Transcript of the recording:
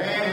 Amen.